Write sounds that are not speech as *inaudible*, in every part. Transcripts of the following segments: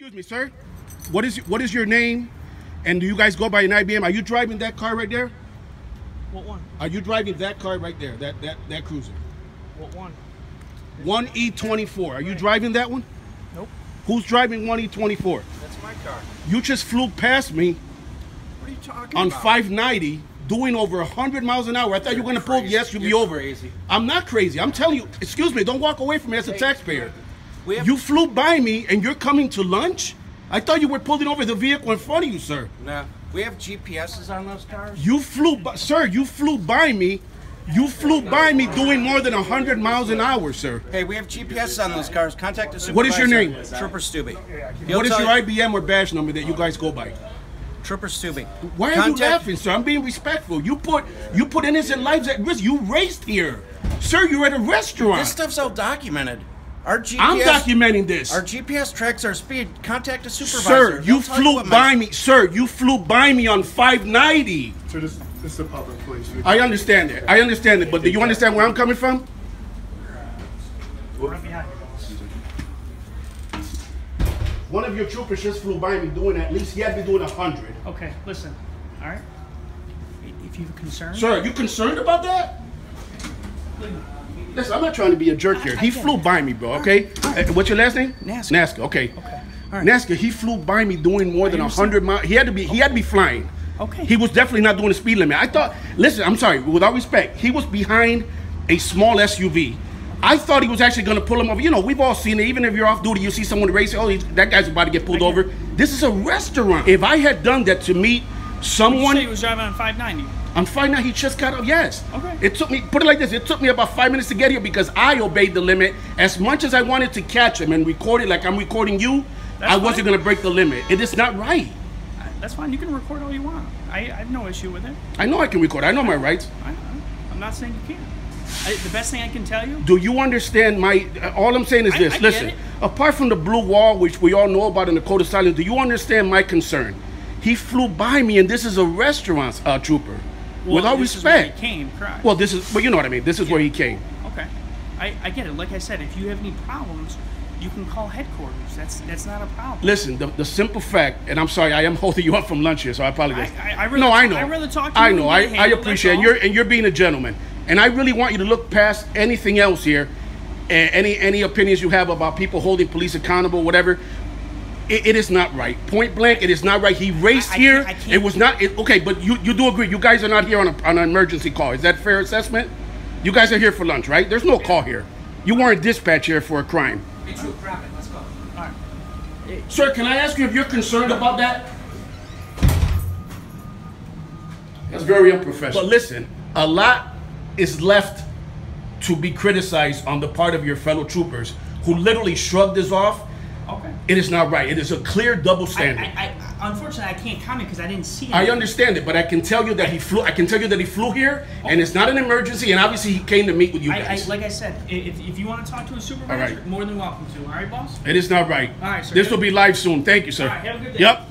Excuse me, sir. What is what is your name? And do you guys go by an IBM? Are you driving that car right there? What one? Are you driving that car right there? That that that cruiser. What one? One E24. Are you driving that one? Nope. Who's driving one E24? That's my car. You just flew past me What are you talking on about? 590 doing over 100 miles an hour. I thought you were going to pull Yes, You're be over. crazy. I'm not crazy. I'm telling you, excuse me, don't walk away from me as a taxpayer. You flew by me and you're coming to lunch? I thought you were pulling over the vehicle in front of you, sir. no, we have GPSs on those cars. You flew by, sir, you flew by me. You flew by me doing more than 100 miles an hour, sir. Hey, we have GPS on those cars. Contact the supervisor. What is your name? Trooper Stubby. What is your IBM or badge number that you guys go by? Trooper Stubby. Why are Contact- you laughing, sir? I'm being respectful. You put you put innocent lives at risk. You raced here, sir. You're at a restaurant. This stuff's all documented. Our GPS. I'm documenting this. Our GPS tracks our speed. Contact a supervisor. Sir, you They'll tell flew what my- by me. Sir, you flew by me on 590. So this, this is a public place. We- I understand it. I understand it. But do you understand where I'm coming from? Right behind you, boss. One of your troopers just flew by me doing at least, he had me doing 100. Okay, listen. All right. If you're concerned, Sir, are you concerned about that? Listen, I'm not trying to be a jerk here. He flew by me, bro, okay? Uh, What's your last name? Naska. Naska, okay. Okay. Right. Naska, he flew by me doing more than. 100 miles. He had to be he had to be flying. Okay. He was definitely not doing the speed limit. I thought, listen, I'm sorry, with all respect, he was behind a small SUV. I thought he was actually going to pull him over. You know, we've all seen it. Even if you're off duty, you see someone racing. Oh, that guy's about to get pulled over. This is a restaurant. If I had done that to meet you someone say he was driving on 590. I'm fine now. he just got up. Yes. Okay. It took me. Put it like this. It took me about five minutes to get here because I obeyed the limit as much as I wanted to catch him and record it like I'm recording you. That's I wasn't going to break the limit. It is not right. That's fine. You can record all you want. I, I have no issue with it. I know I can record. I know my rights. I, I'm not saying you can't. I, the best thing I can tell you. Do you understand my? uh, All I'm saying is this. I Listen. Apart from the blue wall, which we all know about in the code of silence, do you understand my concern? He flew by me, and this is a restaurant, uh, trooper. With all this is where respect. he came, correct? Well, this is. But you know what I mean. This is where he came. okay. I, I get it. Like I said, if you have any problems, you can call headquarters. That's that's not a problem. Listen, the, the simple fact, and I'm sorry, I am *laughs* holding you up from lunch here, so I apologize. I- I- I really- no, I know. I really talk to I know. I, I appreciate, and you're and you're being a gentleman, and I really want you to look past anything else here, and any any opinions you have about people holding police accountable, whatever. It, it is not right. Point blank, it is not right. He raced I- I here. can't- I can't- It was not. It, okay, but you you do agree? You guys are not here on a, on an emergency call. Is that fair assessment? You guys are here for lunch, right? There's no call here. You weren't dispatched here for a crime. It's you. Let's go. All right. Sir, can I ask you if you're concerned about that? That's very unprofessional. But listen, a lot is left to be criticized on the part of your fellow troopers who literally shrugged this off. It is not right. It is a clear double standard. I, I, unfortunately, I can't comment because I didn't see it. I understand it, but I can tell you that he flew. I can tell you that he flew here, and it's not an emergency. And obviously, he came to meet with you I, I, guys. like I said, if, if you want to talk to a supervisor, right. more than welcome to. All right, boss. it is not right. All right, sir. This will be live soon. Thank you, sir. All right, have a good day. Yep.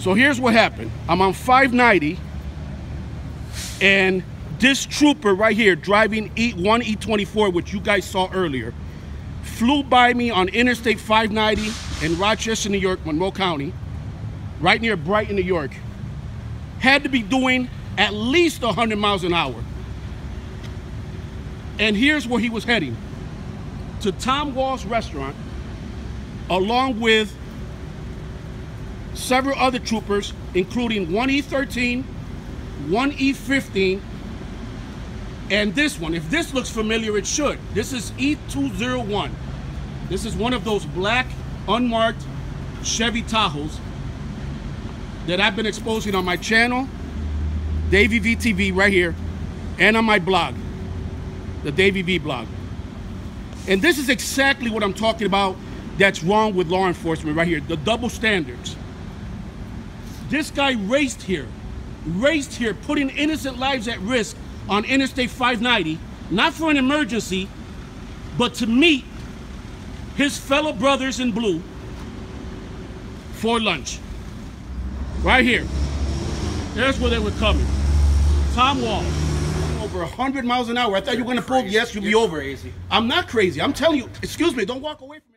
So here's what happened. I'm on 590, and this trooper right here driving E one E24, which you guys saw earlier, flew by me on Interstate 590 in Rochester, New York, Monroe County, right near Brighton, New York. Had to be doing at least 100 miles an hour. And here's where he was heading to Tom Wahl's restaurant, along with several other troopers, including one E13, one E15, and this one. If this looks familiar, it should. This is E201. This is one of those black, unmarked Chevy Tahoes that I've been exposing on my channel, Davy VTV, right here, and on my blog, the Davy V blog. And this is exactly what I'm talking about that's wrong with law enforcement right here the double standards. This guy raced here, raced here, putting innocent lives at risk on Interstate 590, not for an emergency, but to meet his fellow brothers in blue for lunch. Right here. There's where they were coming. Tom Wahl, over over 100 miles an hour. I thought you were going to pull Yes, crazy. SUV You're be over. crazy. I'm not crazy. I'm telling you, excuse me, don't walk away from me.